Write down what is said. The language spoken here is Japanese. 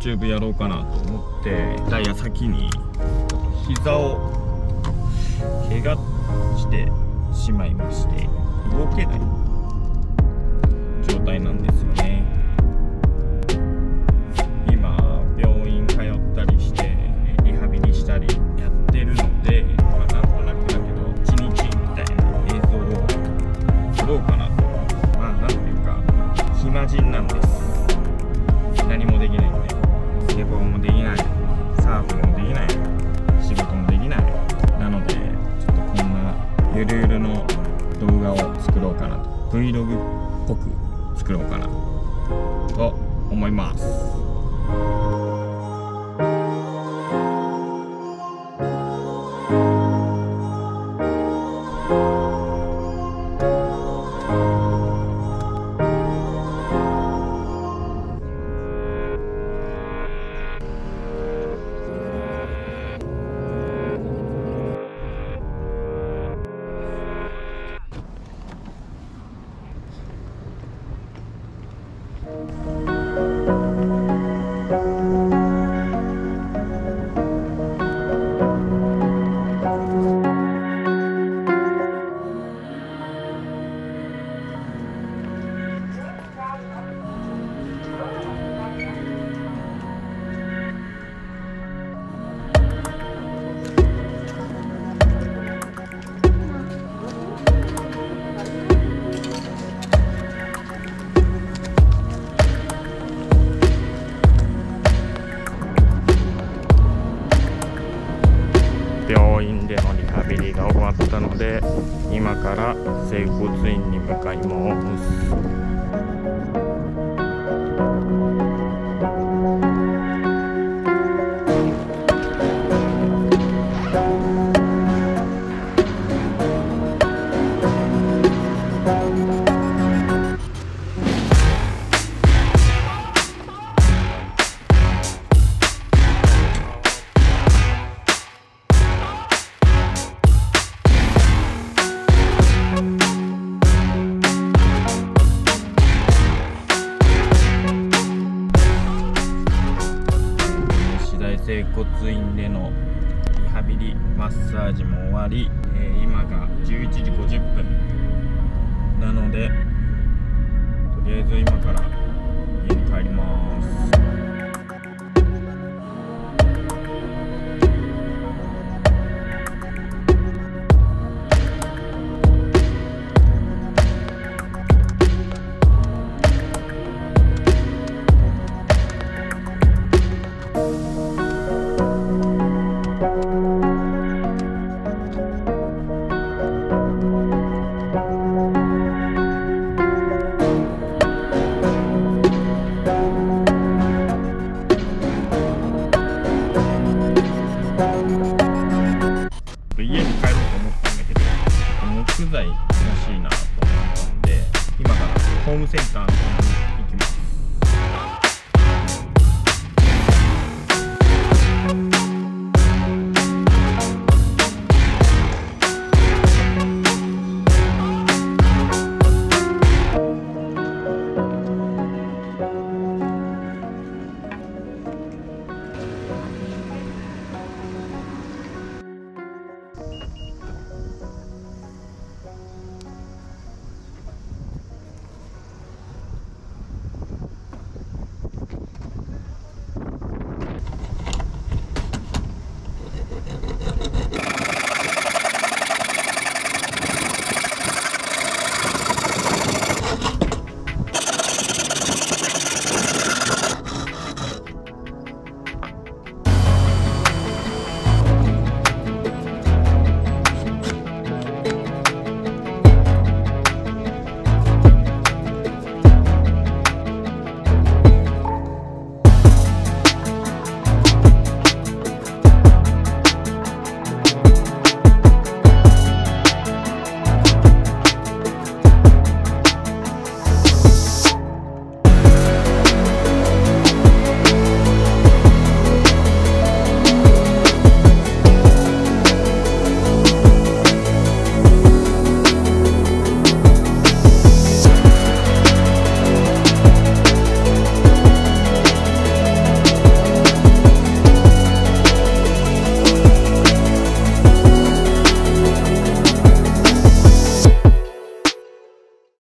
YouTube やろうかなと思ってダイヤ先に膝を怪我してしまいまして動けない状態なんですよね。今病院通ったりしてリハビリしたりやってるので、まあ、なんとなくだけど1日みたいな映像を撮ろうかなと。まあなんていうか暇人なんです。何もできないんで。スケボーもできない。サーフもできない。仕事もできない。なのでちょっとこんなゆるゆるの動画を作ろうかなと。Vlog っぽく作ろうかなと思います。病院でのリハビリが終わったので今から整骨院に向かいます。整骨院でのリハビリマッサージも終わり、えー今が11時50分なのでとりあえず今から木材欲しいなと思って今からホームセンターの